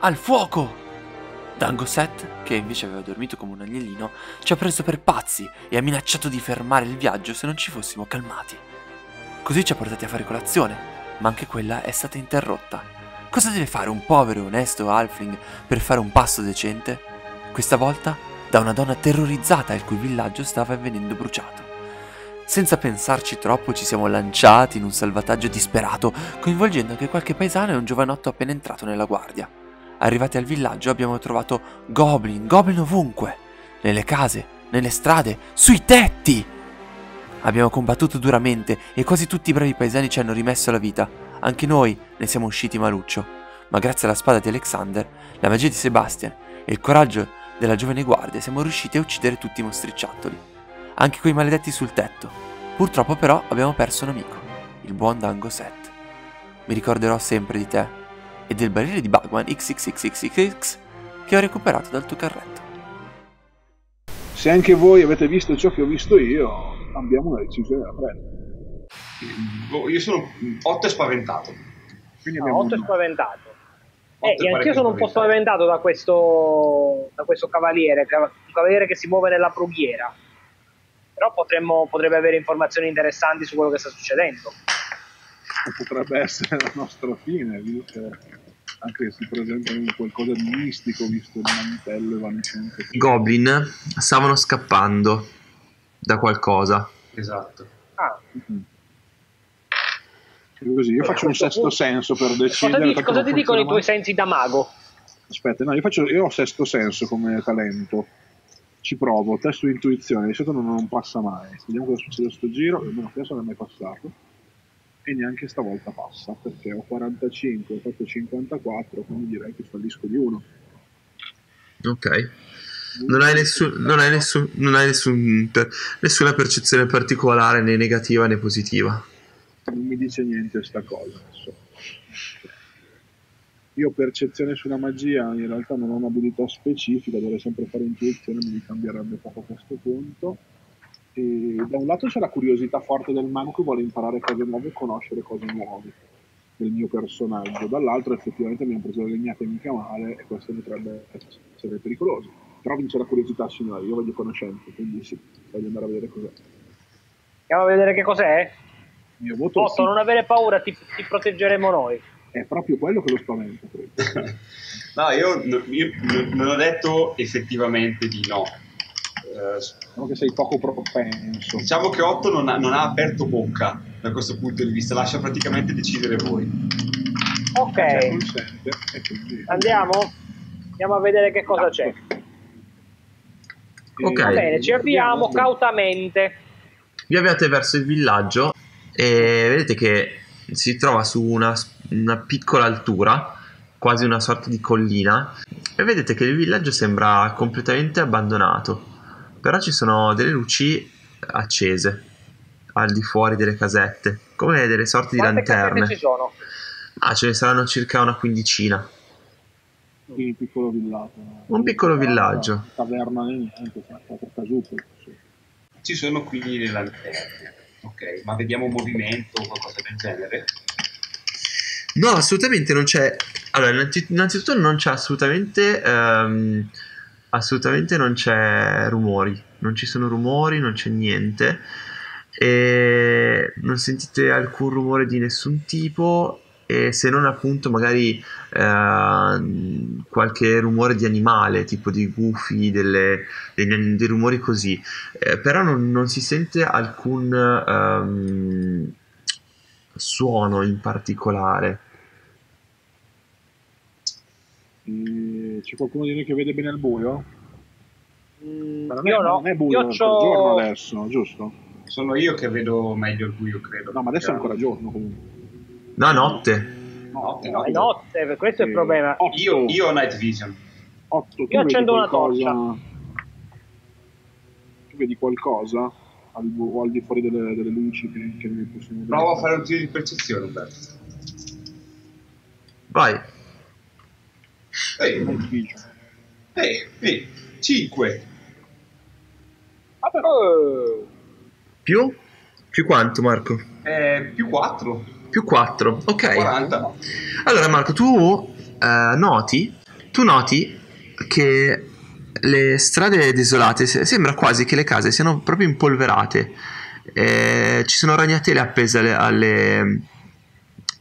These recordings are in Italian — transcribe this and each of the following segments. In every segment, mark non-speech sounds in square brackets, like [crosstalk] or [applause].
Al fuoco! Dangoset, che invece aveva dormito come un agnellino, ci ha preso per pazzi e ha minacciato di fermare il viaggio se non ci fossimo calmati. Così ci ha portati a fare colazione, ma anche quella è stata interrotta. Cosa deve fare un povero e onesto halfling per fare un passo decente? Questa volta da una donna terrorizzata il cui villaggio stava venendo bruciato. Senza pensarci troppo ci siamo lanciati in un salvataggio disperato, coinvolgendo anche qualche paesano e un giovanotto appena entrato nella guardia. Arrivati al villaggio abbiamo trovato goblin, goblin ovunque, nelle case, nelle strade, sui tetti! Abbiamo combattuto duramente e quasi tutti i bravi paesani ci hanno rimesso la vita. Anche noi ne siamo usciti maluccio, ma grazie alla spada di Alexander, la magia di Sebastian e il coraggio della giovane guardia siamo riusciti a uccidere tutti i mostricciattoli anche quei maledetti sul tetto. Purtroppo però abbiamo perso un amico, il buon Dango Set. Mi ricorderò sempre di te e del barile di Bagman XXXXX che ho recuperato dal tuo carretto. Se anche voi avete visto ciò che ho visto io, abbiamo una decisione da prendere. Boh, io sono 8 è spaventato. Quindi No, abbiamo 8 è un- spaventato. Eh, e anch'io sono un po' spaventato da questo, da questo cavaliere, cav- un cavaliere che si muove nella brughiera. Però potremmo, potrebbe avere informazioni interessanti su quello che sta succedendo. Potrebbe essere la nostra fine, visto che anche si presenta come qualcosa di mistico, visto il mantello evanescente. I goblin stavano scappando da qualcosa. Esatto. Ah, Mhm. Così, io faccio un questo sesto punto- senso per cosa decidere. ti, perché cosa ti dicono i tuoi sensi da mago? Aspetta, no, io, faccio, io ho sesto senso come talento. Ci provo, testo di intuizione, di solito non, non passa mai. Vediamo cosa succede a sto giro, almeno questo non è mai passato. E neanche stavolta passa, perché ho 45, ho fatto 54, quindi direi che fallisco di uno. Ok. Non hai, nessun, non hai, nessun, non hai nessun- nessuna percezione particolare né negativa né positiva. non mi dice niente sta cosa adesso. Io percezione sulla magia in realtà non ho un'abilità specifica, dovrei sempre fare intuizione, mi cambierebbe poco a questo punto. E da un lato c'è la curiosità forte del man che vuole imparare cose nuove e conoscere cose nuove del mio personaggio, dall'altro effettivamente mi hanno preso le legnate mica male e questo potrebbe essere pericoloso. Però vince la curiosità signore, io voglio conoscenze, quindi sì, voglio andare a vedere cos'è. Andiamo a vedere che cos'è? Il mio voto Otto, sì. non avere paura, ti, ti proteggeremo noi. è proprio quello che lo spaventa. [laughs] No, io, io non ho detto effettivamente di no. Diciamo che sei poco propenso. diciamo che 8 non ha, non ha aperto bocca da questo punto di vista, lascia praticamente decidere voi. Ok, Cioè, andiamo? Andiamo a vedere che cosa c'è. Ok. Va bene, ci avviamo cautamente. Vi avviate verso il villaggio e vedete che si trova su una, una piccola altura, quasi una sorta di collina, e vedete che il villaggio sembra completamente abbandonato, però ci sono delle luci accese al di fuori delle casette, come delle sorti di Quante lanterne. ci sono? Ah, ce ne saranno circa una quindicina. Quindi piccolo villaggio. no? Un piccolo villaggio. Taverna niente, casupo. sì. Ci sono quindi le lanterne. Ok, ma vediamo un movimento o qualcosa del genere. No, assolutamente non c'è. Allora, innanzi- innanzitutto non c'è assolutamente. ehm, assolutamente non c'è rumori. Non ci sono rumori, non c'è niente. E non sentite alcun rumore di nessun tipo. E se non appunto magari ehm, qualche rumore di animale, tipo di gufi, degli- dei rumori così. Eh, però non, non si sente alcun ehm, suono in particolare. E C'è qualcuno di noi che vede bene il buio? Mm, Ma non è, io no, non è buio, io è giorno adesso, giusto? Sono io che vedo meglio il buio, credo. No, ma adesso è ancora giorno comunque. No, notte. Notte, No, notte. è notte, questo è il Eh, problema. Io, io ho night vision. otto, tu Io vedi accendo una qualcosa- Tu vedi qualcosa al, bu- o al di fuori delle, delle luci che, che possiamo vedere? Provo a fare un tiro di percezione, Umberto. Vai. Vision. ehi, ehi, 5. Ah, però Oh, Più? Più quanto, Marco? Eh, più 4. Più 4. Ok. 40. Allora, Marco, tu eh, noti tu noti che le strade desolate se- sembra quasi che le case siano proprio impolverate. Eh, ci sono ragnatele appese alle, alle,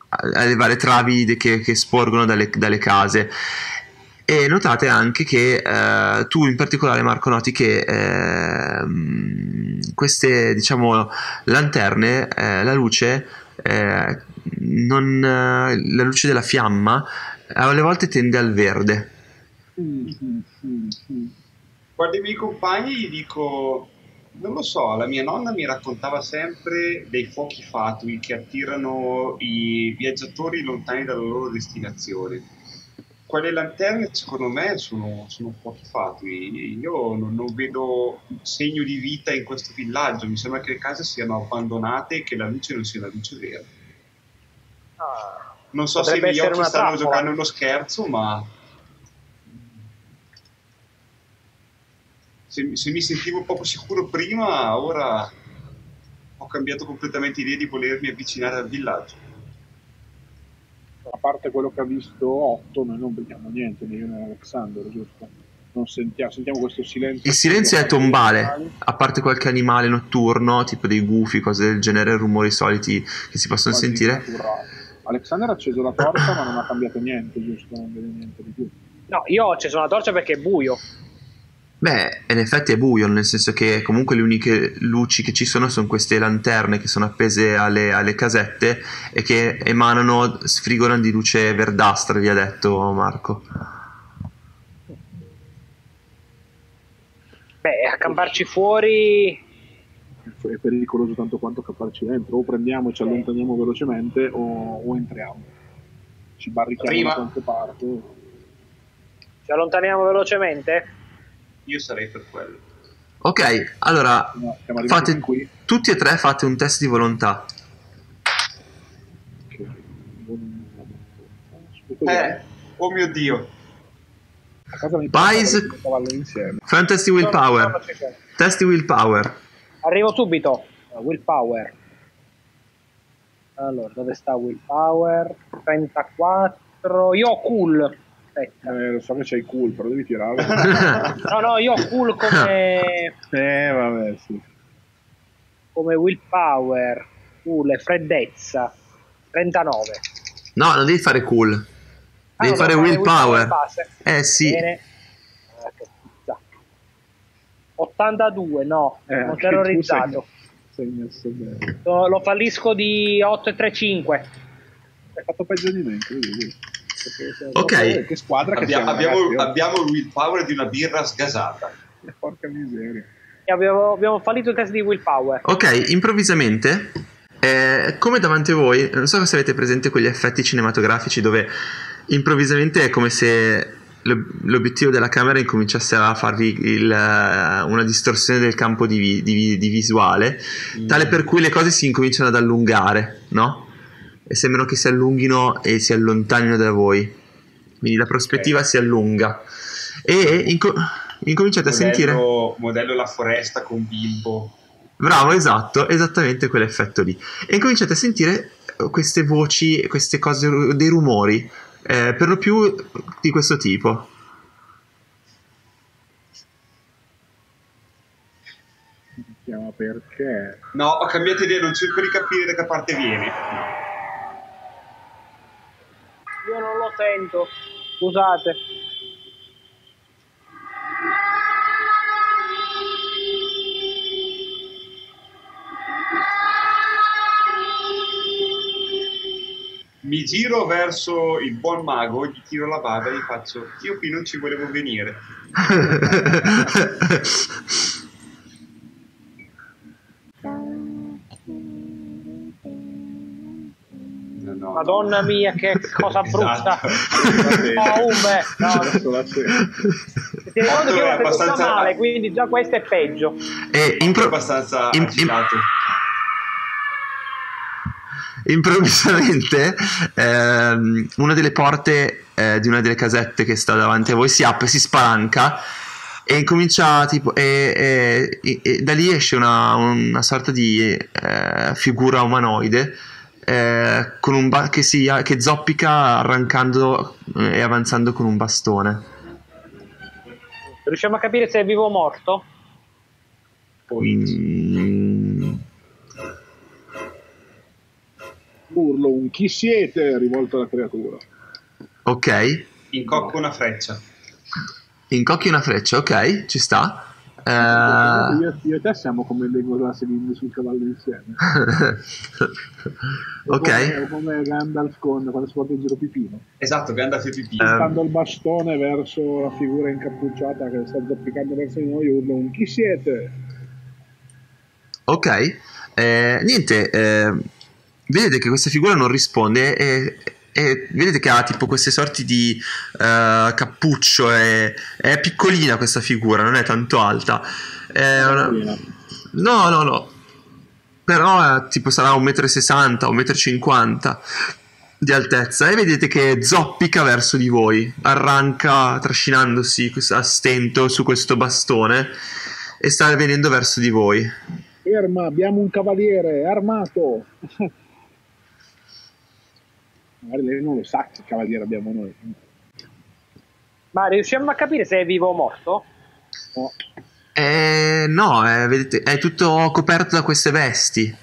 alle varie travi che, che sporgono dalle, dalle case. E notate anche che eh, tu in particolare Marco noti che ehm, queste diciamo lanterne, eh, la luce, eh, non, eh, la luce della fiamma alle volte tende al verde. Mm, mm, mm, mm. Guardo i miei compagni gli dico, non lo so, la mia nonna mi raccontava sempre dei fuochi fatui che attirano i viaggiatori lontani dalla loro destinazione. Quelle lanterne secondo me sono, sono fuochi fatui, io non, non vedo segno di vita in questo villaggio, mi sembra che le case siano abbandonate e che la luce non sia la luce vera. Ah, Non so se i miei occhi stanno giocando uno scherzo, ma se, se mi sentivo poco sicuro prima, ora ho cambiato completamente idea di volermi avvicinare al villaggio. A parte quello che ha visto Otto, noi non vediamo niente, né io né Alexander, giusto? Non sentiamo, sentiamo questo silenzio. Il silenzio è tombale, a parte qualche animale notturno, tipo dei gufi, cose del genere, rumori soliti che si possono Quasi sentire. naturale. Alexander ha acceso la torcia ma non ha cambiato niente, giusto? Non vede niente di più. No, io ho acceso una torcia perché è buio. Beh, in effetti è buio, nel senso che comunque le uniche luci che ci sono sono queste lanterne che sono appese alle, alle casette e che emanano, sfrigono di luce verdastra, vi ha detto Marco. Beh, accamparci fuori. È pericoloso tanto quanto capparci dentro. O prendiamo e ci allontaniamo velocemente o, o entriamo. Ci barrichiamo Prima- da qualche parte. Ci allontaniamo velocemente? Io sarei per quello. Ok, allora No, fate tutti e tre fate un test di volontà. Eh, oh mio Dio. Pais-. Fai un test di willpower. Test di willpower. Arrivo subito. Willpower. Allora, dove sta Willpower? 34. Io ho cool. Aspetta. Eh, lo so che c'hai cool, però devi tirare. [laughs] No, no, io ho cool come, [laughs] eh, vabbè, sì. come willpower. Cool e freddezza. 39. No, non devi fare cool. Ah, Devi no, fare willpower. Eh sì. Bene. Ah, che pizza. 82, no, Eh, non anche terrorizzato. Sei bene. Lo, lo fallisco di 8 e 3 5. Hai fatto peggio di me, incredibile. Ok. Che squadra che Abbiamo, siamo, abbiamo, ragazzi, abbiamo il willpower di una birra sgasata. [laughs] Porca miseria. E abbiamo, abbiamo fallito il test di willpower. Ok, improvvisamente, eh, come davanti a voi, non so se avete presente quegli effetti cinematografici dove improvvisamente è come se l'ob- l'obiettivo della camera incominciasse a farvi il, eh, una distorsione del campo di, vi- di di visuale, tale per cui le cose si incominciano ad allungare, no? E sembrano che si allunghino e si allontanino da voi. Quindi la prospettiva si allunga. E inco- incominciate a sentire... Modello, modello la foresta con Bilbo. Bravo, esatto, esattamente quell'effetto lì. E incominciate a sentire queste voci, queste cose, dei rumori, eh, per lo più di questo tipo. Perché? No, ho cambiato idea, non cerco di capire da che parte viene. Io non lo sento. Scusate. Mi giro verso il buon mago, gli tiro la barba e gli faccio: Io qui non ci volevo venire. [laughs] Madonna mia, che [laughs] cosa brutta. [laughs] Esatto. Oh, Umbe. No, ti ricordo che io abbastanza- male, quindi già questo è peggio. e È impro- abbastanza im- agitato. improvvisamente ehm, una delle porte eh, di una delle casette che sta davanti a voi si apre, si spalanca e incomincia tipo e, e- e- e da lì esce una, una sorta di eh, figura umanoide eh, con un ba- che, si, che zoppica arrancando eh, e avanzando con un bastone. Riusciamo a capire se è vivo o morto? Mm, Urlo un chi siete rivolto alla creatura. ok, Incocco una freccia. incocchi una freccia, ok, ci sta. Eh, Io, io e te siamo come Legolas e Lindy sul cavallo insieme. [laughs] Ok, come, come Gandalf con quando si porta in giro Pipino. Esatto, che andate pipì. Eh. Puntando il bastone verso la figura incappucciata che sta zoppicando verso di noi, urlo un chi siete? ok. Eh, niente, eh, vedete che questa figura non risponde e, e vedete che ha tipo queste sorti di eh, cappuccio. E, è piccolina questa figura, non è tanto alta. È una- No, no, no. Però eh, tipo sarà 1,60 m, 1,50 m di altezza e vedete che zoppica verso di voi, arranca trascinandosi a stento su questo bastone e sta venendo verso di voi. Ferma, abbiamo un cavaliere, armato! [laughs] Magari lei non lo sa che cavaliere abbiamo noi. Ma riusciamo a capire se è vivo o morto? No. Eh, no, eh, vedete, è tutto coperto da queste vesti.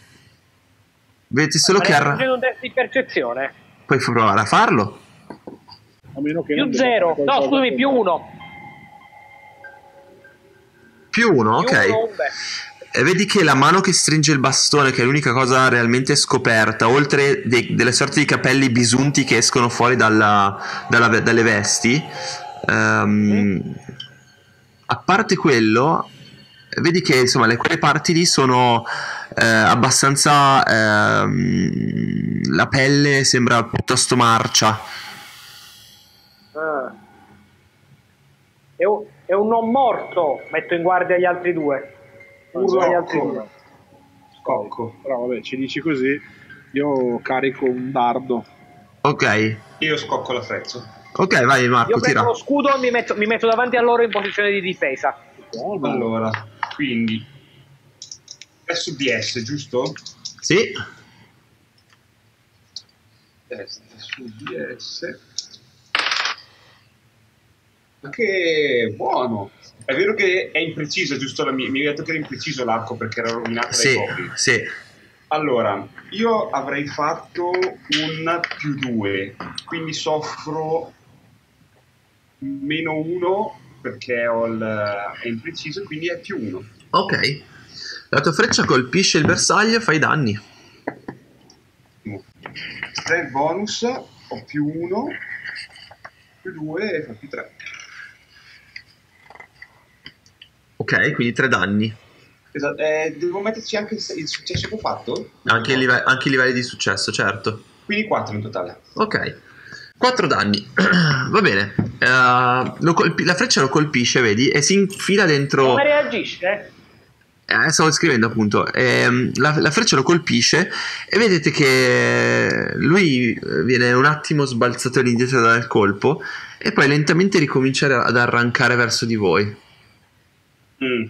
Vedete solo che arra- Facendo un test di percezione. Puoi provare a farlo? A meno che non Più debba zero. fare No, qualcosa scusami, più uno. Più uno, Più ok. uno. E vedi che la mano che stringe il bastone, che è l'unica cosa realmente scoperta, oltre dei- delle sorti di capelli bisunti che escono fuori dalla- dalla- dalle vesti, ehm, a parte quello, vedi che insomma le, quelle parti lì sono eh, abbastanza... ehm, la pelle sembra piuttosto marcia. Ah. È un non morto. Metto in guardia gli altri due. Urlo. Scocco. Però vabbè, ci dici così, io carico un dardo. Ok, Io scocco la freccia. ok, vai Marco, Io prendo tira. lo scudo e mi metto, mi metto davanti a loro in posizione di difesa. Allora, quindi è su DS, giusto? Sì, Testa su DS. Ma che buono! È vero che è impreciso, giusto? La mia- mi hai detto che era impreciso l'arco perché era rovinato dai sì, goblin. sì. Allora, io avrei fatto un più 2, quindi soffro meno 1 perché ho il, è impreciso, quindi è più 1. Ok. La tua freccia colpisce il bersaglio e fai danni. 3 bonus, ho più 1, più 2 e fa più 3. Ok, quindi tre danni. Esatto, eh, devo metterci anche il, successo che ho fatto? Anche i, live- anche i livelli di successo, certo. Quindi 4 in totale. Ok. 4 danni. [clears throat] Va bene. Eh, lo colpi- la freccia lo colpisce, vedi, e si infila dentro... Come reagisce? Eh, stavo scrivendo appunto. Ehm, la, la freccia lo colpisce e vedete che lui eh, viene un attimo sbalzato all'indietro dal colpo e poi lentamente ricomincia ad arrancare verso di voi. Mm.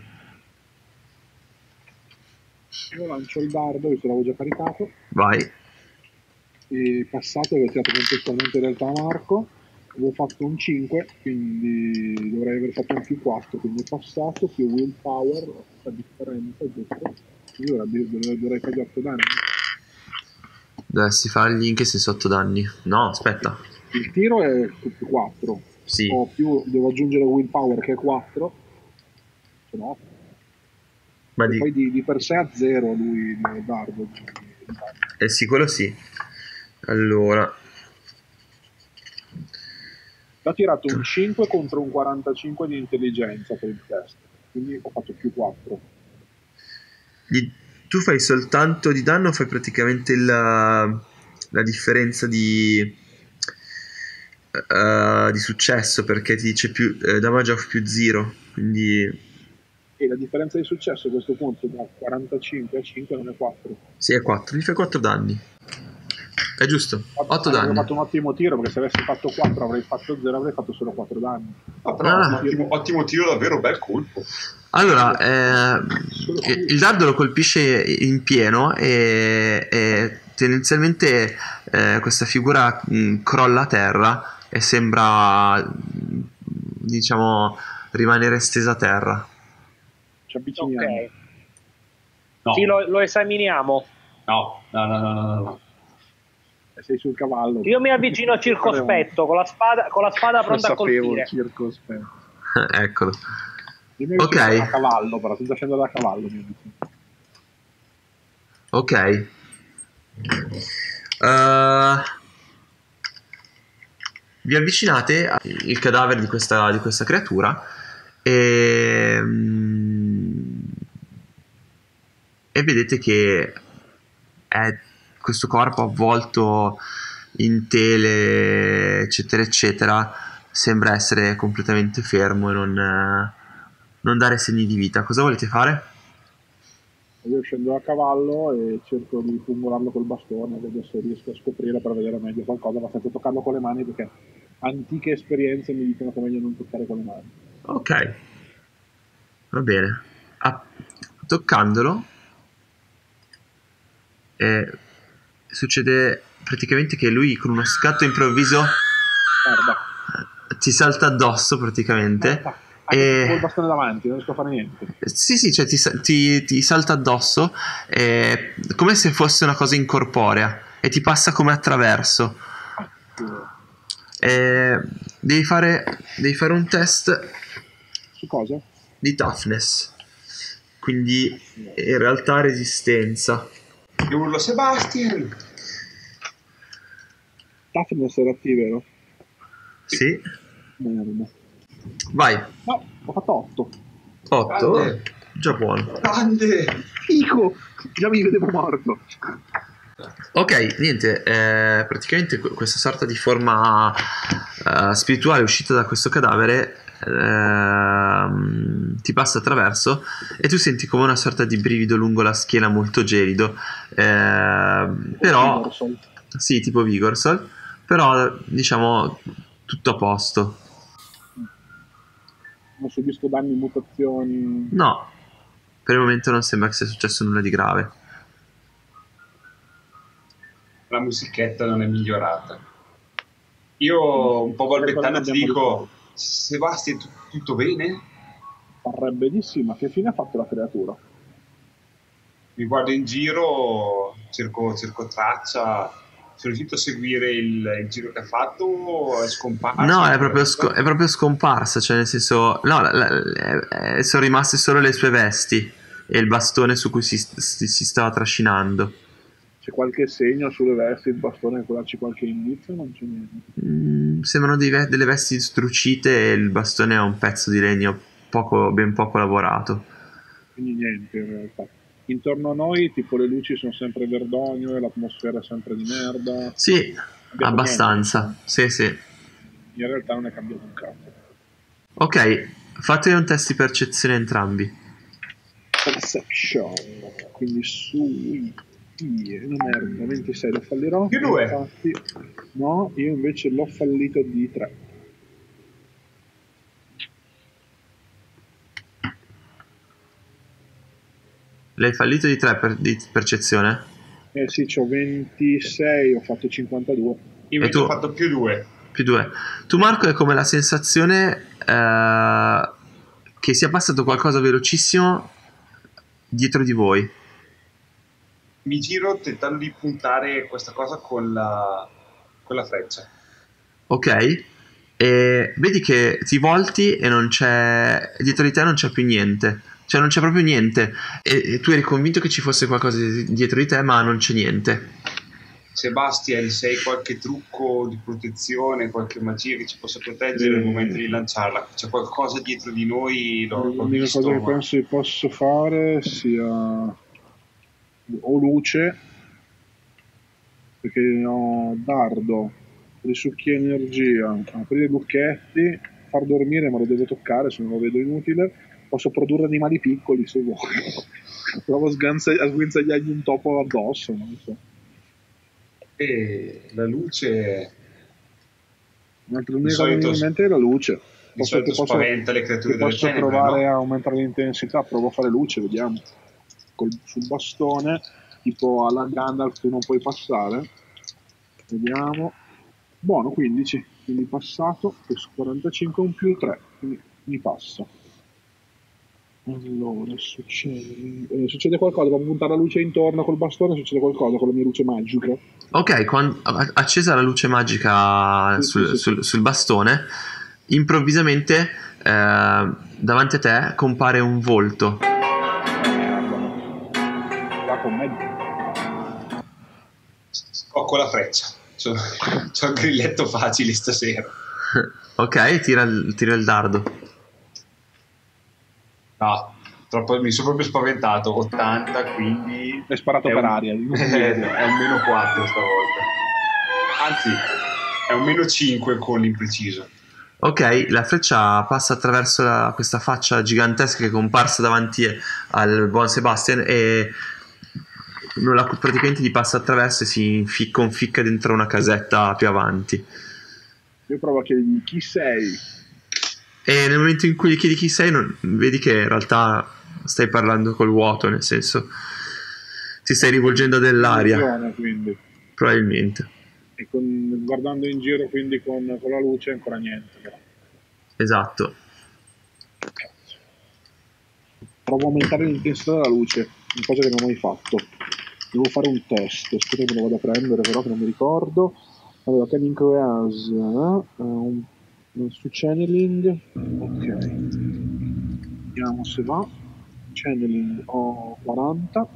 Io lancio il dardo, visto l'avevo già caricato, Vai. e passato avevo tirato contestualmente in realtà Marco, avevo fatto un 5, quindi dovrei aver fatto un più 4, quindi passato più willpower, la differenza, giusto? Quindi dovrebbe, dovrei, dovrei fare 8 danni. Dovresti fargli in che senso 8 danni? No, aspetta. Il tiro è più 4, Sì. ho più, devo aggiungere willpower che è 4, se no, Ma di... poi di, di per sé a 0 lui nel dardo. quindi- Eh sì, quello sì. Allora, Ho tirato un 5 contro un 45 di intelligenza per il test, quindi ho fatto più 4. gli- tu fai soltanto di danno, fai praticamente la, la differenza di, eh, di successo perché ti dice più eh, damage of più 0. Quindi E la differenza di successo a questo punto da 45 a 5 non è 4. sì, è 4. Gli fai 4 danni. È giusto, 8 Avevo danni. fatto un ottimo tiro perché se avessi fatto 4 avrei fatto 0, avrei fatto solo 4 danni. Ah, però Ah. ottimo, ottimo tiro, davvero bel colpo. Allora, eh, il dardo lo colpisce in pieno e, e tendenzialmente eh, questa figura mh, crolla a terra e sembra, mh, diciamo, rimanere stesa a terra. Ci avviciniamo. Ok. No, Sì, lo, lo esaminiamo. no, no, no, no, no, no. E Sei sul cavallo. Io mi avvicino circospetto con la spada, con la spada Lo pronta a sapevo, colpire. circospetto. [laughs] Eccolo. Io mi avvicino Ok. da cavallo, però senza scendere da cavallo. Ok. Eh, vi avvicinate al cadavere di questa, di questa creatura e, mm, e vedete che è questo corpo avvolto in tele, eccetera, eccetera, sembra essere completamente fermo e non, non dare segni di vita. Cosa volete fare? Io scendo da cavallo e cerco di pungolarlo col bastone, vedo se riesco a scoprire per vedere meglio qualcosa, ma senza toccarlo con le mani perché antiche esperienze mi dicono che è meglio non toccare con le mani. Ok, va bene. Ah, toccandolo, eh, succede praticamente che lui con uno scatto improvviso Guarda, ti salta addosso praticamente. guarda, E- col bastone davanti, non riesco a fare niente. Sì, sì, cioè ti, ti- ti salta addosso eh, come se fosse una cosa incorporea e ti passa come attraverso. Eh, devi, fare, devi fare un test Su cosa? di toughness, quindi in realtà resistenza. Io urlo Sebastian. Toughness era T, vero? Sì, Merda. vai. No, ho fatto 8. 8, Grande. già buono. Grande. Fico! Già mi vedevo morto. Ok, niente, eh, praticamente que- questa sorta di forma eh, spirituale uscita da questo cadavere ehm, ti passa attraverso e tu senti come una sorta di brivido lungo la schiena molto gelido. ehm, però, sì, tipo Vigorsol, però diciamo tutto a posto. Non subisco danni, mutazioni. No, per il momento non sembra che sia successo nulla di grave. La musichetta non è migliorata. Io un po' balbettando ti dico, Sebastian, tu- tutto bene? Parrebbe di sì, ma che fine ha fatto la creatura? Mi guardo in giro, cerco, cerco traccia, sono riuscito a seguire il, il giro che ha fatto o è scomparso? No, è proprio, sco- è proprio scomparsa, cioè nel senso, no, la- la- eh, sono rimaste solo le sue vesti e il bastone su cui si, si- si stava trascinando. C'è qualche segno sulle vesti, il bastone darci qualche indizio? Non c'è niente. Mm, sembrano ve- delle vesti strucite e il bastone è un pezzo di legno poco, ben poco lavorato. Quindi niente in realtà. Intorno a noi, tipo, le luci sono sempre verdogno e l'atmosfera è sempre di merda. Sì, Abbiamo abbastanza. Sì, sì. niente. In realtà non è cambiato un cazzo. Ok, fate un test di percezione entrambi. Perception. Quindi su... Una merda, 26 lo fallirò. Più due. Infatti, no, io invece l'ho fallito di 3. L'hai fallito di 3 per, di percezione? Eh sì, ho 26, ho fatto 52. Io invece tu? ho fatto più due. Più 2. Tu Marco è come la sensazione eh, che sia passato qualcosa velocissimo dietro di voi. Mi giro tentando di puntare questa cosa con la, con la freccia. Ok? E vedi che ti volti e non c'è. Dietro di te non c'è più niente. Cioè non c'è proprio niente. E, e tu eri convinto che ci fosse qualcosa di- dietro di te, ma non c'è niente. Sebastian, se hai qualche trucco di protezione, qualche magia che ci possa proteggere Eh. nel momento di lanciarla, c'è qualcosa dietro di noi, l'ho, l'ho L'unica visto, cosa che ma- penso che posso fare sia o luce, perché ho dardo, risucchia energia, aprire lucchetti, far dormire ma lo devo toccare se non lo vedo inutile, posso produrre animali piccoli se vuoi. [laughs] Provo a, sganza- a sguinzagliargli un topo addosso, non so. E la luce Un'altra l'unica cosa che mi viene in mente è la luce. Posso, che posso, spaventa le creature che delle posso provare a aumentare l'intensità, provo a fare luce, vediamo. Col- sul bastone tipo alla Gandalf tu non puoi passare. Vediamo. Buono, 15, quindi passato, questo 45 un più 3, quindi mi passa. Allora, succede, eh, succede qualcosa, devo puntare la luce intorno col bastone, succede qualcosa con la mia luce magica. Ok, quando, accesa la luce magica Sì, sul, sì, sì. sul- sul bastone, improvvisamente eh, davanti a te compare un volto. Con me. Scocco la freccia. C'ho, [laughs] c'ho il grilletto facile stasera. ok, tira il, tira il dardo. No, troppo, mi sono proprio spaventato. 80, quindi. È sparato È per un- aria. [laughs] è un meno 4 stavolta. Anzi, è un meno 5 con l'impreciso. Ok, la freccia passa attraverso la- questa faccia gigantesca che è comparsa davanti al buon Sebastian e la- praticamente gli passa attraverso e si infi- conficca dentro una casetta più avanti. Io provo a chiedergli chi sei. E nel momento in cui gli chiedi chi sei, non- vedi che in realtà stai parlando col vuoto, nel senso ti stai rivolgendo a dell'aria, quindi. probabilmente. E con- guardando in giro quindi con, con la luce ancora niente. Però. Esatto. Provo a aumentare l'intensità della luce, una cosa che non ho mai fatto. Devo fare un test, spero che lo vado a prendere però che non mi ricordo. Allora, Canning eh, un, un su channeling, ok. Vediamo se va. Channeling ho 40.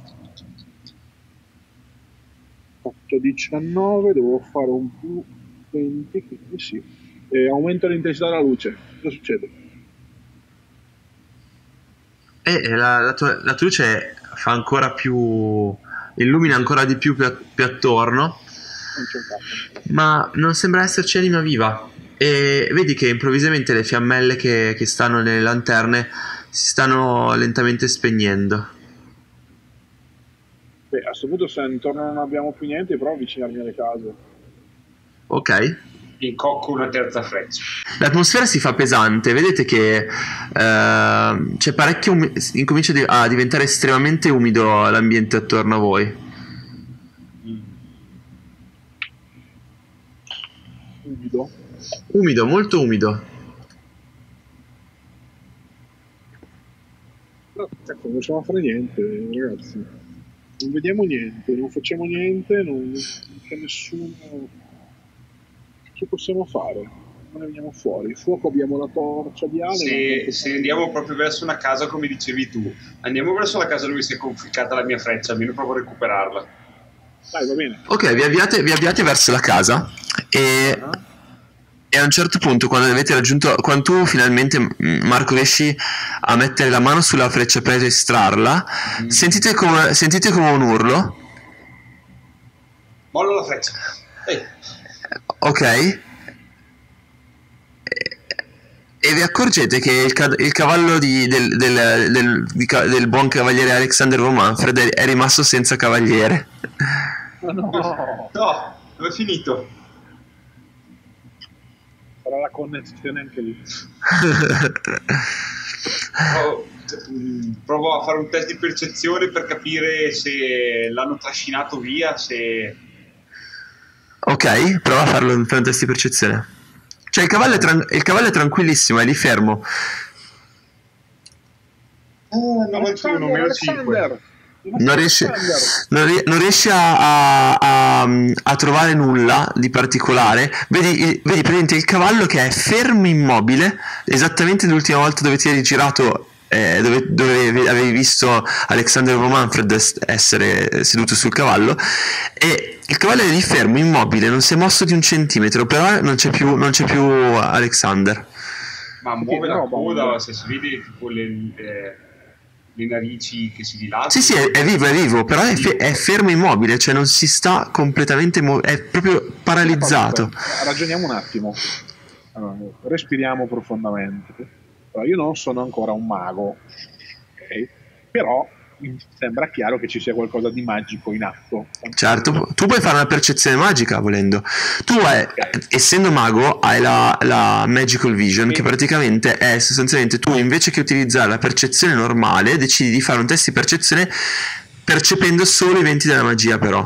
Fatto 19, devo fare un più 20, quindi sì. E aumento l'intensità della luce. Cosa succede? E la, la tua, la tua luce fa ancora più. Illumina ancora di più più, attorno, ma non sembra esserci anima viva. E vedi che improvvisamente le fiammelle che, che stanno nelle lanterne si stanno lentamente spegnendo. Beh, a questo punto se intorno non abbiamo più niente, provo a avvicinarmi alle case. Ok? Incocco una terza freccia. L'atmosfera si fa pesante, vedete che eh, c'è parecchio. umi- incomincia a diventare estremamente umido l'ambiente attorno a voi. Umido. Umido, molto umido. Ecco, non riusciamo a fare niente, ragazzi. Non vediamo niente, non facciamo niente, non, non c'è nessuno. Che possiamo fare? Non ne veniamo fuori. Il fuoco abbiamo la torcia di Ale. Se, ma- se andiamo proprio verso una casa, come dicevi tu, andiamo verso la casa dove si è conficcata la mia freccia, almeno provo a recuperarla. Dai, va bene. Ok, vi avviate, vi avviate verso la casa e, e a un certo punto quando avete raggiunto, quando tu finalmente mm, Marco riesci a mettere la mano sulla freccia per estrarla, sentite come, sentite come un urlo, Mollo la freccia. Ok? E, e vi accorgete che il, ca- il cavallo di- del, del- del- di ca- del buon cavaliere Alexander von Manfred è, è rimasto senza cavaliere. No, no, dove è finito? sarà la connessione anche lì. Provo, mm, provo a fare un test di percezione per capire se l'hanno trascinato via, se... Ok, prova a farlo in un test di percezione. Cioè il cavallo, è tran- il cavallo è tranquillissimo, è lì fermo. Ah, 91, meno 5. Non riesce, non rie- non riesce a, a- a- a trovare nulla di particolare. Vedi, vedi praticamente il cavallo che è fermo immobile, esattamente l'ultima volta dove ti eri girato, eh, dove, dove ve- avevi visto Alexander von Manfred es- essere seduto sul cavallo. E il cavallo è lì fermo, immobile, non si è mosso di un centimetro, però non c'è più, non c'è più Alexander. Ma muove la roba, coda, muove. se si vede tipo le, eh, le narici che si dilatano. Sì, sì, è, è vivo, è vivo, però è, fe- è fermo immobile, cioè non si sta completamente muovendo, è proprio paralizzato. Ragioniamo un attimo. Allora, respiriamo profondamente. Allora, io non sono ancora un mago, ok? Però mi sembra chiaro che ci sia qualcosa di magico in atto. Certo, tu puoi fare una percezione magica volendo. Tu, hai- essendo mago, hai la, la Magical Vision, che praticamente è sostanzialmente tu invece che utilizzare la percezione normale, decidi di fare un test di percezione percependo solo i venti della magia però.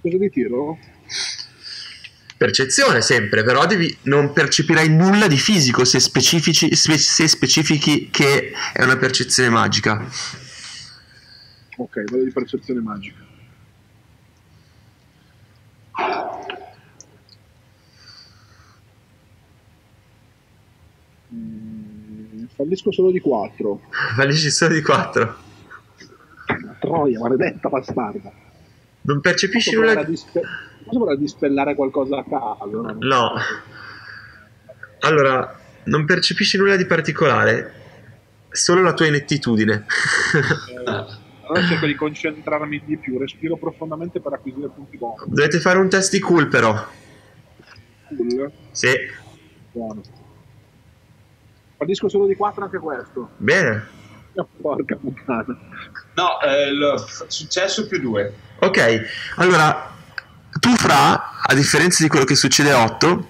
Cosa di tiro? Percezione sempre, però devi, non percepirai nulla di fisico se, specifici, spe- se specifichi che è una percezione magica. Ok, vado di percezione magica. Mm, fallisco solo di 4. [laughs] Fallisci solo di 4. Troia, maledetta bastarda. Non percepisci nulla provare provare a dispellare qualcosa a caso? no? No. Allora, non percepisci nulla di particolare, solo la tua inettitudine. Eh, allora cerco di concentrarmi di più, respiro profondamente per acquisire punti bonus. Dovete fare un test di cool però. Cool, Sì, buono. Fallisco solo di 4 anche questo. bene. Oh, porca puttana. No, eh, successo più due. Ok, allora, tu fra, a differenza di quello che succede a 8,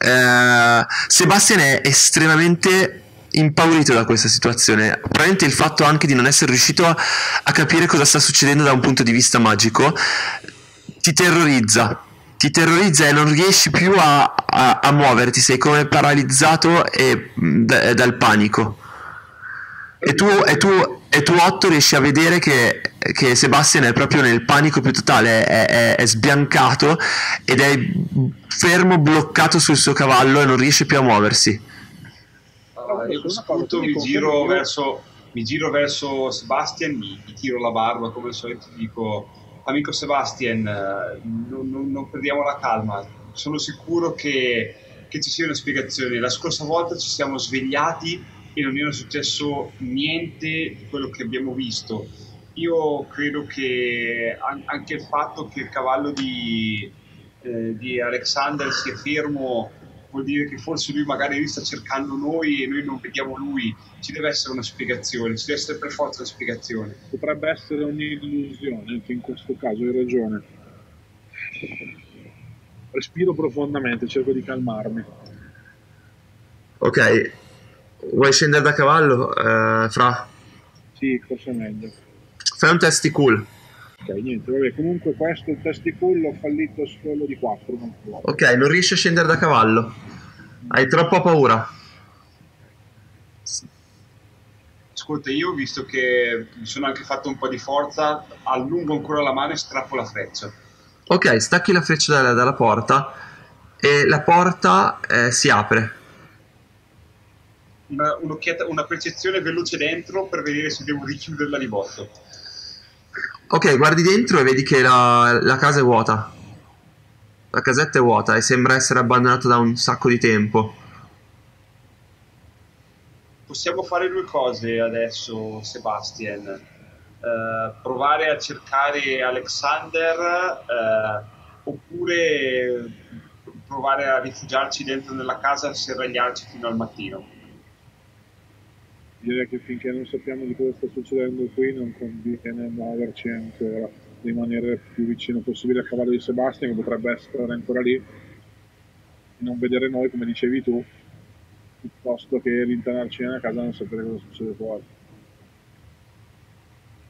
eh, Sebastian è estremamente impaurito da questa situazione. Probabilmente il fatto anche di non essere riuscito a, a capire cosa sta succedendo da un punto di vista magico ti terrorizza. Ti terrorizza e non riesci più a, a- a muoverti, sei come paralizzato e, mh, da- dal panico. E tu, e tu, e tu 8 riesci a vedere che, che Sebastian è proprio nel panico più totale, è, è- è sbiancato ed è fermo, bloccato sul suo cavallo e non riesce più a muoversi. Allora, io a questo punto mi mi giro, verso, mi giro verso Sebastian, gli, gli tiro la barba come al solito, dico amico Sebastian, eh, non, non- non perdiamo la calma, sono sicuro che, che ci sia una spiegazione. La scorsa volta ci siamo svegliati e non era successo niente di quello che abbiamo visto. Io credo che an- anche il fatto che il cavallo di, eh, di Alexander sia fermo vuol dire che forse lui magari lui sta cercando noi e noi non vediamo lui. Ci deve essere una spiegazione, ci deve essere per forza una spiegazione. Potrebbe essere un'illusione, anche in questo caso hai ragione. Respiro profondamente, cerco di calmarmi. Ok, vuoi scendere da cavallo? eh, fra, Sì, forse è meglio. Fai un test di cool. Ok, niente, vabbè, comunque questo il testicool l'ho fallito solo di 4, non. Ok, non riesci a scendere da cavallo. Hai troppa paura. Ascolta, io visto che mi sono anche fatto un po' di forza, allungo ancora la mano e strappo la freccia. Ok, stacchi la freccia dalla, dalla porta e la porta eh, si apre. Una, un'occhiata- una percezione veloce dentro per vedere se devo richiuderla di botto. Ok, guardi dentro e vedi che la, la casa è vuota. La casetta è vuota e sembra essere abbandonata da un sacco di tempo. Possiamo fare due cose adesso, Sebastian. Eh, provare a cercare Alexander eh, oppure provare a rifugiarci dentro nella casa e serragliarci fino al mattino. Direi che finché non sappiamo di cosa sta succedendo qui non conviene muoverci ancora, rimanere più vicino possibile al cavallo di Sebastian che potrebbe essere ancora lì, e non vedere noi come dicevi tu, piuttosto che rintanarci nella casa e non sapere cosa succede fuori.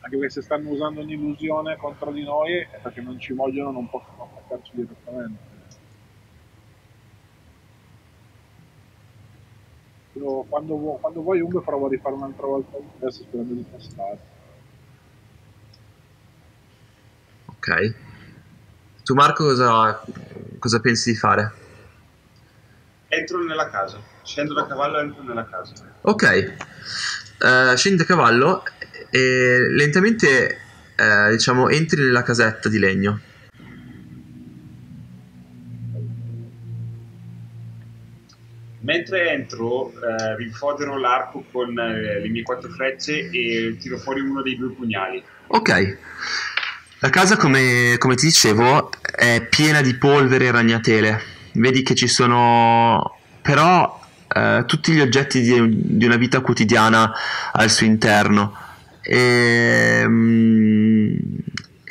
Anche perché se stanno usando un'illusione contro di noi è perché non ci vogliono, non possono attaccarci direttamente. Io, quando, vu- quando vuoi Umbe provo a rifare un'altra volta il test sperando di passare. Ok. Tu Marco cosa, cosa pensi di fare? Entro nella casa, scendo da cavallo e entro nella casa. Ok. Eh, scendi a cavallo e lentamente eh, diciamo entri nella casetta di legno. Mentre entro, eh, rinfodero l'arco con eh, le mie quattro frecce e tiro fuori uno dei due pugnali. Ok. La casa, come, come ti dicevo, è piena di polvere e ragnatele. Vedi che ci sono però eh, tutti gli oggetti di, di una vita quotidiana al suo interno. E, mm,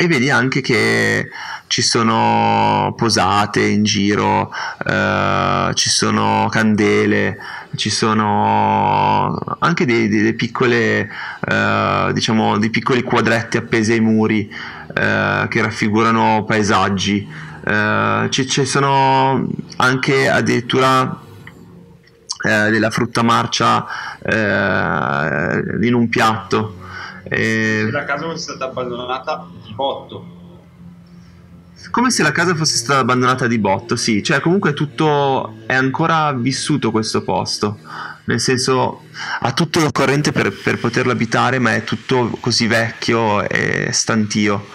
e vedi anche che ci sono posate in giro, eh, ci sono candele, ci sono anche dei, dei piccole, eh, diciamo, dei piccoli quadretti appesi ai muri eh, che raffigurano paesaggi. Eh, ci, ci sono anche addirittura eh, della frutta marcia eh, in un piatto. Se la casa fosse stata abbandonata di botto. Come se la casa fosse stata abbandonata di botto, sì, cioè comunque tutto è ancora vissuto questo posto, nel senso ha tutto l'occorrente per, per poterlo abitare, ma è tutto così vecchio e stantio.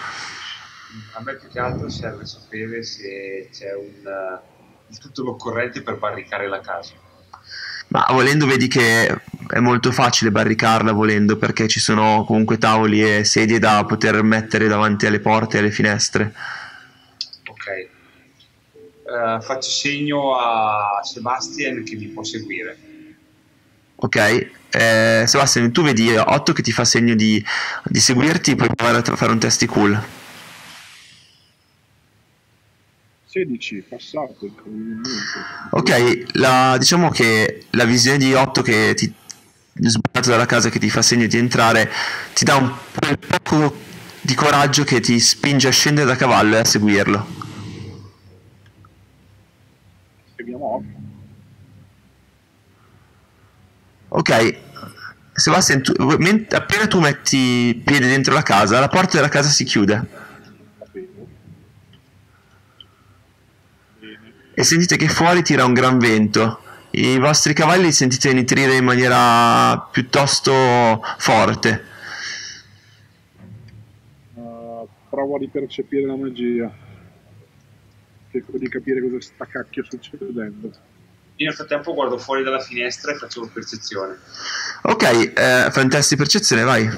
A me più che altro serve sapere se c'è un, uh, tutto l'occorrente per barricare la casa. Ma volendo vedi che è molto facile barricarla volendo perché ci sono comunque tavoli e sedie da poter mettere davanti alle porte e alle finestre. Ok. Uh, faccio segno a Sebastian che mi può seguire. Ok, eh, Sebastian, tu vedi 8 che ti fa segno di, di seguirti, puoi provare a fare un test di cool. 16, passato Ok, la, diciamo che la visione di 8 che ti sbagliato dalla casa che ti fa segno di entrare ti dà un poco di coraggio che ti spinge a scendere da cavallo e a seguirlo. Seguiamo 8. Ok, Sebastian, tu, appena tu metti piede dentro la casa, la porta della casa si chiude. E sentite che fuori tira un gran vento. I vostri cavalli sentite nitrire in maniera piuttosto forte. Uh, provo a ripercepire la magia. Cerco di capire cosa sta cacchio succedendo. Io nel frattempo guardo fuori dalla finestra e faccio percezione. Ok, eh, fai un test di percezione, vai.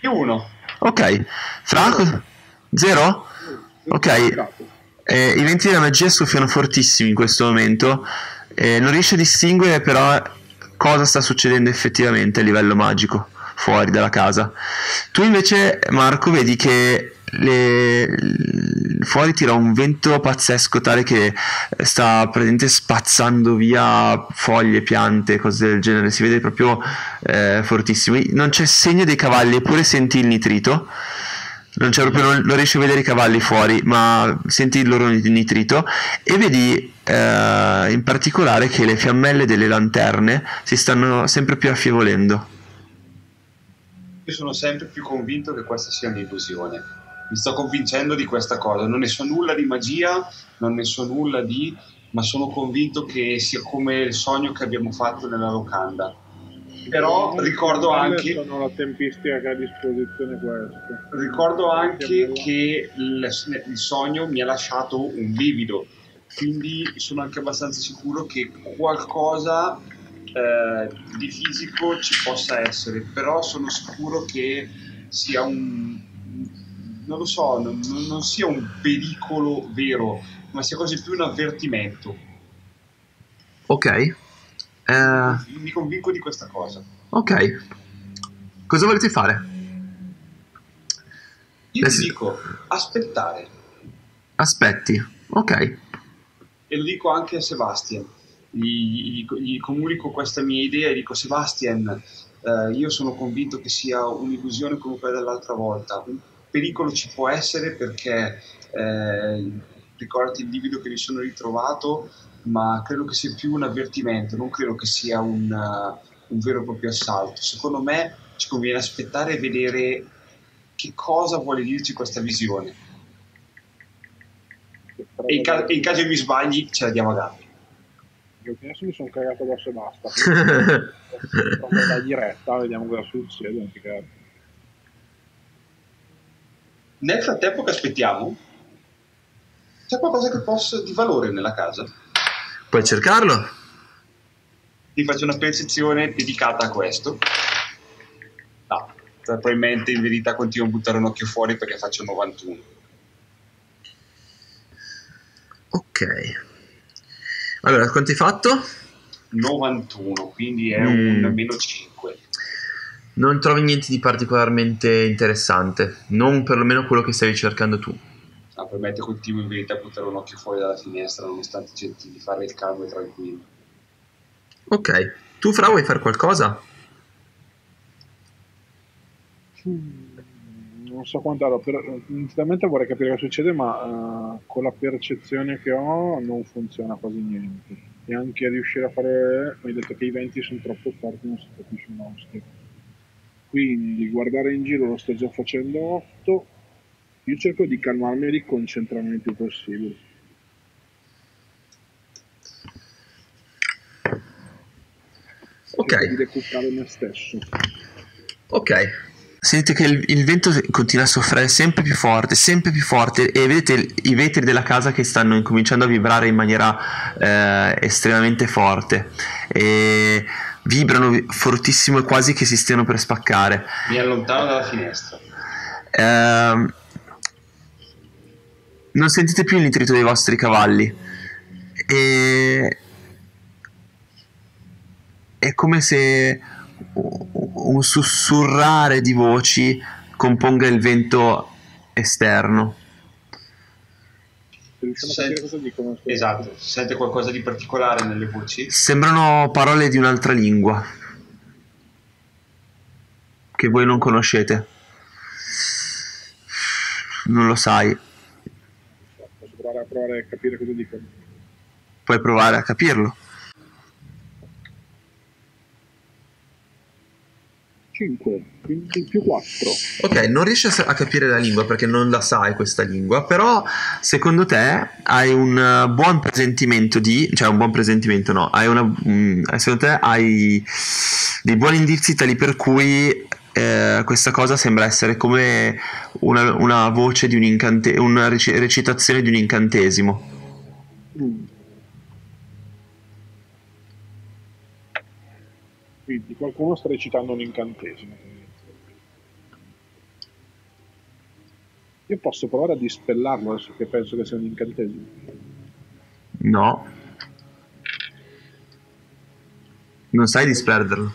Io uno. Ok, Franco? Zero? Ok, eh, i venti della magia soffiano fortissimi in questo momento, eh, non riesci a distinguere però cosa sta succedendo effettivamente a livello magico fuori dalla casa. Tu invece, Marco, vedi che le... fuori tira un vento pazzesco tale che sta praticamente spazzando via foglie, piante, cose del genere. Si vede proprio eh, fortissimo. Non c'è segno dei cavalli, eppure senti il nitrito non, proprio, non, non, riesci a vedere i cavalli fuori, ma senti il loro nitrito e vedi eh, in particolare che le fiammelle delle lanterne si stanno sempre più affievolendo. Io sono sempre più convinto che questa sia un'illusione. Mi sto convincendo di questa cosa. Non ne so nulla di magia, non ne so nulla di. ma sono convinto che sia come il sogno che abbiamo fatto nella locanda però ricordo anche sono la tempistica che ha a disposizione questo. ricordo anche che il, il, sogno mi ha lasciato un livido quindi sono anche abbastanza sicuro che qualcosa eh, di fisico ci possa essere però sono sicuro che sia un non lo so non, non sia un pericolo vero ma sia quasi più un avvertimento. Ok eh... Mi convinco di questa cosa. Ok. Cosa volete fare? Io ti dico, aspettare. Aspetti, ok. E lo dico anche a Sebastian. Gli, gli, gli comunico questa mia idea e dico, Sebastian, eh, io sono convinto che sia un'illusione come quella dell'altra volta. Un pericolo ci può essere perché eh, ricordati il livido che mi sono ritrovato ma credo che sia più un avvertimento, non credo che sia un, uh, un vero e proprio assalto. Secondo me ci conviene aspettare e vedere che cosa vuole dirci questa visione. E in, ca- in caso mi sbagli, ce la diamo a Gabri. Io adesso mi sono cagato addosso e basta. [laughs] Provo da diretta, vediamo cosa succede. Nel frattempo che aspettiamo, c'è qualcosa che posso di valore nella casa? Puoi cercarlo? Ti faccio una percezione dedicata a questo. No, probabilmente in verità continuo a buttare un occhio fuori perché faccio 91. Ok. Allora, quanto hai fatto? 91, quindi è mm. un meno 5. Non trovi niente di particolarmente interessante, non perlomeno quello che stavi cercando tu. Ah, permette col team in verità buttare un occhio fuori dalla finestra nonostante cerchi di fare il calmo e tranquillo. Ok, tu Fra vuoi fare qualcosa? Mm, Non so quanto allora, per, inizialmente vorrei capire cosa succede, ma eh, con la percezione che ho non funziona quasi niente. E anche riuscire a fare, mi hai detto che i venti sono troppo forti, non si capisce un. Quindi guardare in giro lo sto già facendo 8. Io cerco di calmarmi e di concentrarmi il più possibile. Ok. Cerco di recuperare me stesso. Ok. Sentite che il, il vento continua a soffrire sempre più forte, sempre più forte e vedete i vetri della casa che stanno incominciando a vibrare in maniera eh, estremamente forte. E vibrano vi- fortissimo e quasi che si stiano per spaccare. Mi allontano dalla finestra. Ehm, non sentite più il nitrito dei vostri cavalli e è come se un sussurrare di voci componga il vento esterno. Dicono? scusa? Esatto, sente qualcosa di particolare nelle voci? Sembrano parole di un'altra lingua che voi non conoscete. Non lo sai, provare a provare a capire cosa dicono? puoi provare a capirlo. 5, quindi più 4. Ok, non riesci a capire la lingua perché non la sai questa lingua, però secondo te hai un eh, buon presentimento di, cioè un buon presentimento no, hai una, mm, secondo te hai dei buoni indizi tali per cui eh, questa cosa sembra essere come una, una voce di un incante- una reci- recitazione di un incantesimo. Mm. Quindi qualcuno sta recitando un incantesimo. Io posso provare a dispellarlo adesso che penso che sia un incantesimo. No. Non sai disperderlo.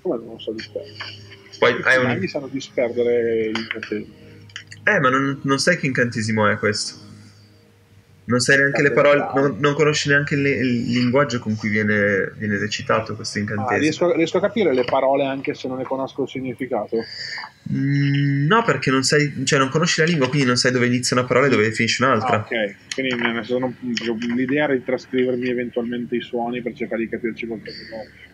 Come non lo so disperdere? Poi hai I un... maghi sanno disperdere gli incantesimi. Eh, ma non, non sai che incantesimo è questo. Non sai neanche le parole, non, non conosci neanche il, il linguaggio con cui viene, viene recitato questo Ah, incantesimo. riesco, riesco a capire le parole anche se non ne conosco il significato. Mm, no, perché non sai, cioè non conosci la lingua, quindi non sai dove inizia una parola e dove finisce Ah, un'altra. ok, quindi non- l'idea era di trascrivermi eventualmente i suoni per cercare di capirci qualcosa.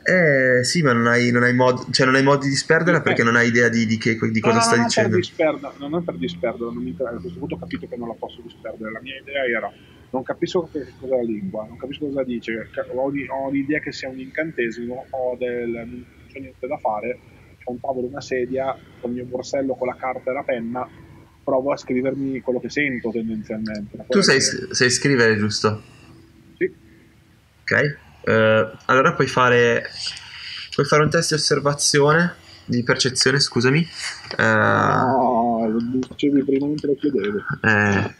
Eh, sì, ma non hai, non hai mod- cioè non hai modo di disperderla perché non hai idea di, di che- di cosa No, no, sta non dicendo. Per disperda, non è per disperderla, non mi interessa. a questo punto ho capito che non la posso disperdere. La mia idea era: non capisco che cos'è la lingua, non capisco cosa dice, ho, ho l'idea che sia un incantesimo, ho del, non c'è niente da fare, c'è un tavolo, una sedia, con il mio borsello con la carta e la penna, provo a scrivermi quello che sento tendenzialmente. Tu sai, sai sai scrivere, giusto? Sì. Ok. Eh, allora puoi fare, puoi fare un test di osservazione, di percezione, scusami. Eh, No, lo dicevi prima, non te lo chiedevo. Eh,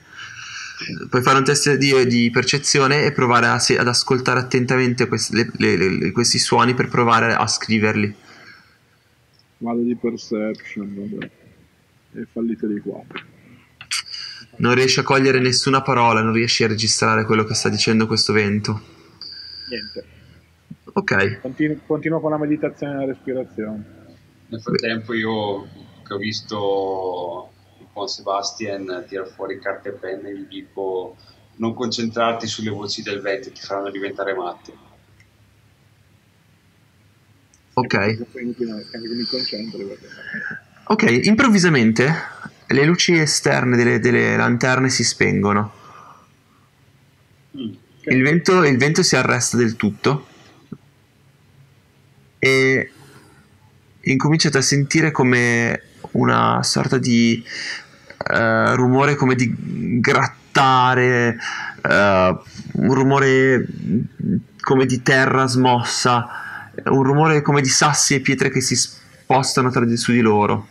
puoi fare un test di, di percezione e provare a ad ascoltare attentamente quest- le- le- le- questi suoni per provare a scriverli. Vado di perception, vabbè. E fallite di 4. Non riesci a cogliere nessuna parola, non riesci a registrare quello che sta dicendo questo vento. Niente. Ok, Continuo, continuo con la meditazione e la respirazione. Nel frattempo io che ho visto il buon Sebastian tirare fuori carta e penna e gli dico non concentrarti sulle voci del vento, ti faranno diventare matti. ok. Ok, improvvisamente le luci esterne delle, delle lanterne si spengono. Il vento, il vento si arresta del tutto e incominciate a sentire come una sorta di eh, rumore come di grattare, eh, un rumore come di terra smossa, un rumore come di sassi e pietre che si spostano tra di su di loro.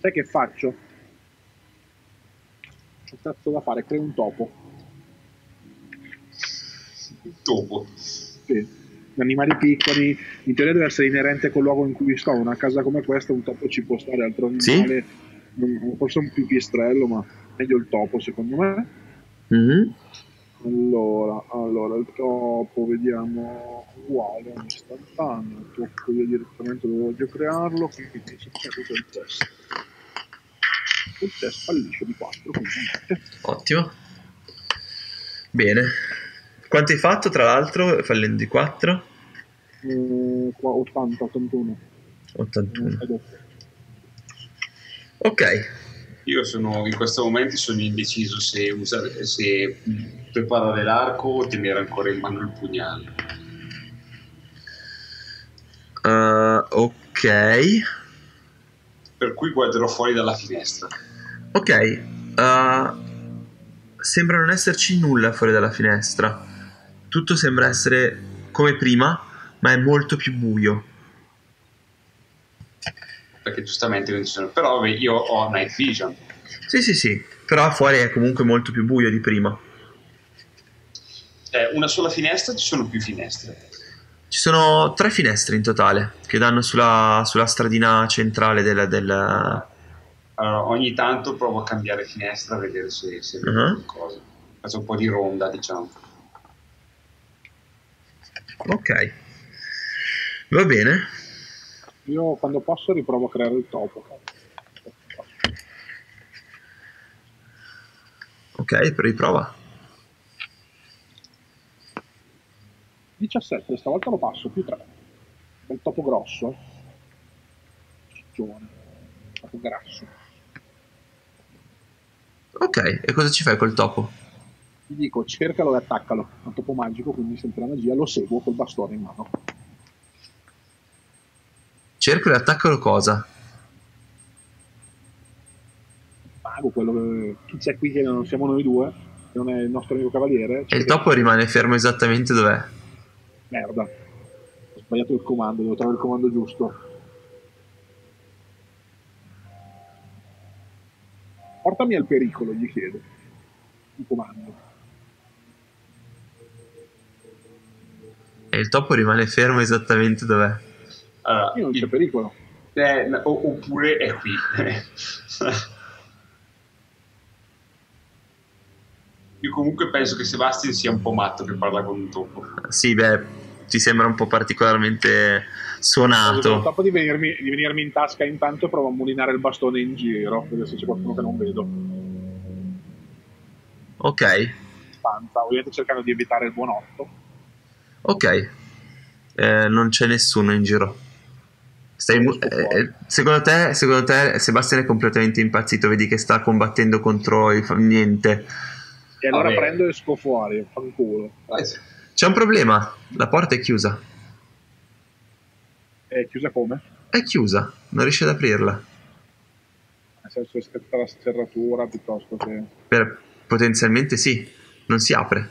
Sai che faccio? C'ho cazzo da fare, creo un topo. Dopo. Sì. Animali piccoli, in teoria deve essere inerente col luogo in cui sto. Una casa come questa, un topo ci può stare, altro Sì? animale mm, forse un pipistrello, ma meglio il topo secondo me. Mhm. Allora, allora, il topo, vediamo, uguale, un istantaneo, tocco io direttamente dove voglio crearlo, quindi c'è tutto il test. Il test fallisce di 4, quindi. Ottimo. Bene. Quanto hai fatto tra l'altro fallendo di 4? Eh, qua 80, 81. 81. Eh, dopo. Ok. Io sono in questo momento sono indeciso se, usare, se mh, preparare l'arco o tenere ancora in mano il pugnale. Uh, ok. Per cui guarderò fuori dalla finestra. Ok. uh, sembra non esserci nulla fuori dalla finestra. Tutto sembra essere come prima, ma è molto più buio. Perché giustamente non ci sono. Però io ho night vision. Sì, sì, sì. Però fuori è comunque molto più buio di prima. Eh, una sola finestra, ci sono più finestre. Ci sono tre finestre in totale che danno sulla, sulla stradina centrale del, del, Allora, ogni tanto provo a cambiare finestra a vedere se, se vedo Mhm. qualcosa. Faccio un po' di ronda, diciamo. Ok. Va bene. Io quando posso riprovo a creare il topo. Ok, riprova. 17, stavolta lo passo, più 3. Bel topo grosso. Ciccione. Topo grasso. Ok, e cosa ci fai col topo? Ti dico, cercalo e attaccalo. È un topo magico, quindi sempre la magia, lo seguo col bastone in mano. Cerco e attaccalo cosa? Mago, quello che... Chi c'è qui che non siamo noi due, che non è il nostro amico cavaliere. E il topo rimane fermo esattamente dov'è. Merda. Ho sbagliato il comando, devo trovare il comando giusto. Portami al pericolo, gli chiedo. Il comando. E il topo rimane fermo esattamente dov'è. Allora, Qui non c'è il- pericolo. eh, o- oppure è qui. [laughs] Io comunque penso che Sebastian sia un po' matto che parla con un topo. Sì, beh, ti sembra un po' particolarmente suonato. Dopo di venirmi, di venirmi in tasca intanto provo a mulinare il bastone in giro, vedere se c'è qualcuno che non vedo. Ok, Stanza, ovviamente cercando di evitare il buon otto. Ok. Eh, non c'è nessuno in giro. Stai mu- eh, eh, secondo, te, secondo te Sebastian è completamente impazzito? Vedi che sta combattendo contro il fa- niente. E allora Vabbè. prendo e esco fuori, fanculo. C'è un problema. La porta è chiusa. È chiusa come? È chiusa, non riesce ad aprirla. Nel senso è scritta la serratura piuttosto che... Per- potenzialmente sì, non si apre.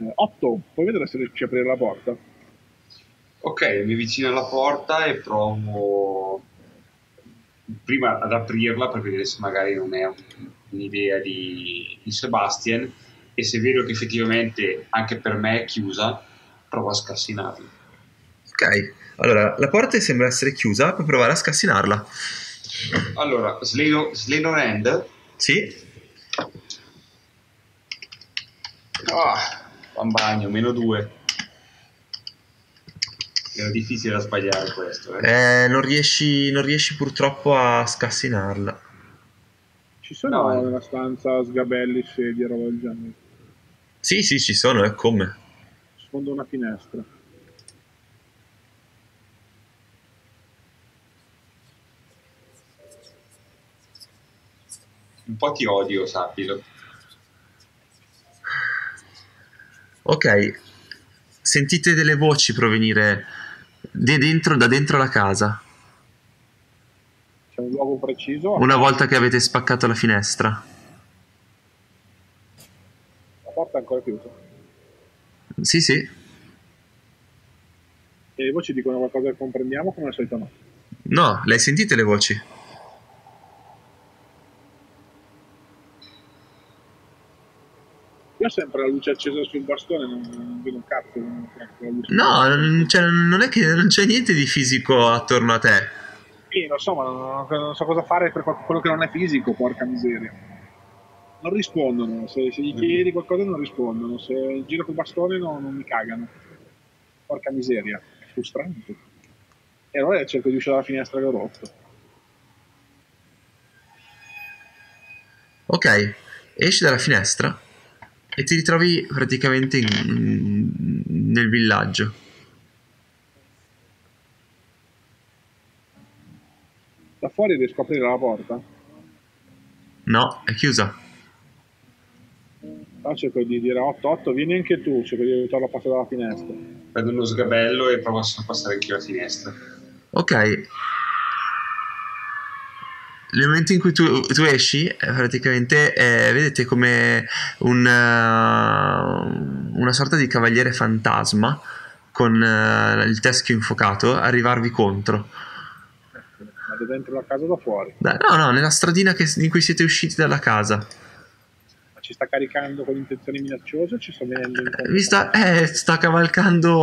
Eh, 8, puoi vedere se riesci a aprire la porta? Ok, mi avvicino alla porta e provo prima ad aprirla per vedere se magari non è un- un'idea di, di Sebastian e se vedo che effettivamente anche per me è chiusa, provo a scassinarla. Ok, allora la porta sembra essere chiusa, puoi provare a scassinarla. Allora, Sleno, Sleno Hand, Sì, ah, fan bagno, meno due. Era difficile da sbagliare questo, eh. eh, non, riesci, non riesci purtroppo a scassinarla. Ci sono No, eh. nella stanza sgabelli, sedie, roba del genere. Sì, sì, ci sono, è come. Sfondo una finestra. Un po' ti odio, sappilo. Ok, sentite delle voci provenire di dentro, da dentro la casa. C'è un luogo preciso? Una volta che avete spaccato la finestra. La porta è ancora chiusa. Sì, sì. E le voci dicono qualcosa che comprendiamo, come al solito no. No, le hai sentite le voci? Io sempre la luce accesa sul bastone, non, non vedo un cazzo. No, non, cioè, non è che non c'è niente di fisico attorno a te. Sì, lo so, ma non, non so cosa fare per quello che non è fisico, porca miseria. Non rispondono, se, se gli chiedi qualcosa non rispondono, se giro col bastone no- non mi cagano. Porca miseria, è frustrante. E allora cerco di uscire dalla finestra che ho rotto. Ok, esci dalla finestra e ti ritrovi praticamente in- nel villaggio. Da fuori riesco a aprire la porta? No, è chiusa. Allora cerco di dire 8-8, vieni anche tu, cerco di aiutarlo a passare dalla finestra. Prendo uno sgabello e provo a passare anch'io la finestra. Ok. Nel momento in cui tu, tu esci, eh, praticamente eh, vedete come un, eh, una sorta di cavaliere fantasma con eh, il teschio infuocato arrivarvi contro. Vado dentro la casa o da fuori. Da- no, no, nella stradina che- in cui siete usciti dalla casa. Ma ci sta caricando con intenzioni minacciose o ci sta venendo incontro? Vi sta, eh, sta cavalcando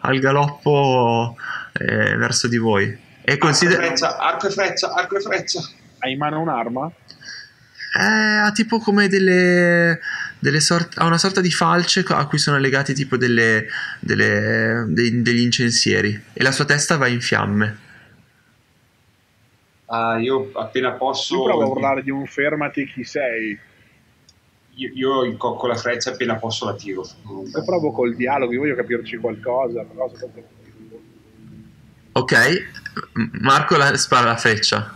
al galoppo eh, verso di voi. E Arco e considera... freccia, arco e freccia, arco e freccia. Ha in mano un'arma? Eh, ha tipo come delle, delle sort- ha una sorta di falce a cui sono legati tipo delle, delle- dei- degli incensieri e la sua testa va in fiamme. Ah, io appena posso. Io provo a urlare di un fermati chi sei. Io, io incocco la freccia appena posso la tiro. Io provo col dialogo, io voglio capirci qualcosa, però Ok, Marco la, spara la freccia.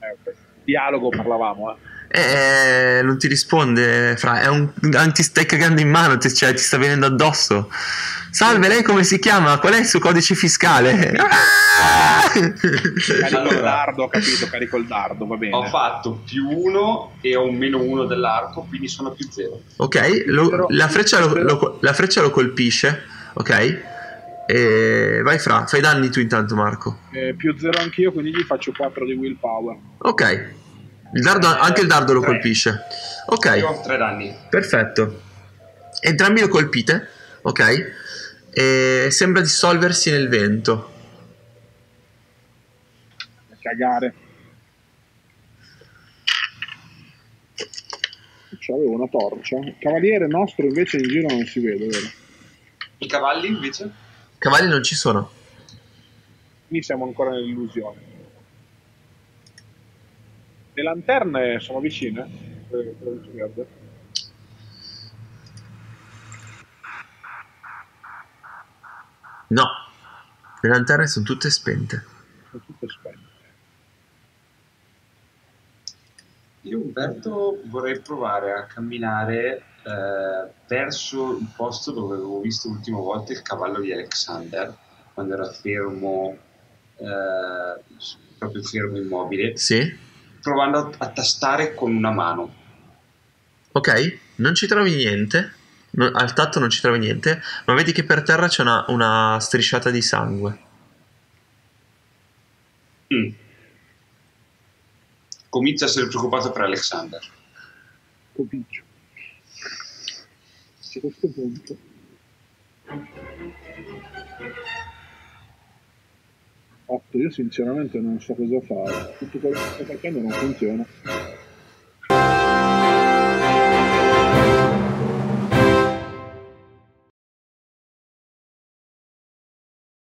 eh. Dialogo parlavamo, eh. E non ti risponde, fra, è un, non ti stai cagando in mano, ti, cioè, ti sta venendo addosso. Salve, lei come si chiama? Qual è il suo codice fiscale? Ah! Carico il Allora. dardo, ho capito, carico il dardo, va bene. Ho fatto più uno e ho un meno uno dell'arco, quindi sono più zero. Ok, lo- la, freccia lo, lo- la freccia lo colpisce, ok? E vai fra, fai danni tu intanto Marco. Eh, più zero anch'io, quindi gli faccio 4 di willpower. Ok, il dardo, anche il dardo lo colpisce. Ok, Io ho tre danni. perfetto. Entrambi lo colpite, ok? E sembra dissolversi nel vento. Cagare. C'avevo una torcia. Il cavaliere nostro invece in giro non si vede, vero? I cavalli invece? Cavalli non ci sono. Quindi siamo ancora nell'illusione. Le lanterne sono vicine? Verde? No, le lanterne sono tutte spente. Sono tutte spente. Io Umberto vorrei provare a camminare eh, verso il posto dove avevo visto l'ultima volta il cavallo di Alexander, quando era fermo, eh, proprio fermo immobile, Sì? provando a, a tastare con una mano. Ok, non ci trovi niente. No- al tatto non ci trovi niente, ma vedi che per terra c'è una, una strisciata di sangue. Mm. Comincio a essere preoccupato per Alexander. Comincio. A questo punto. Otto, io sinceramente non so cosa fare. Tutto quello che sto facendo non funziona.